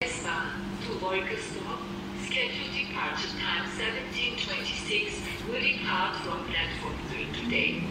S-Bahn to Wolkersdorf, scheduled departure time 1726, will depart from platform 3 today.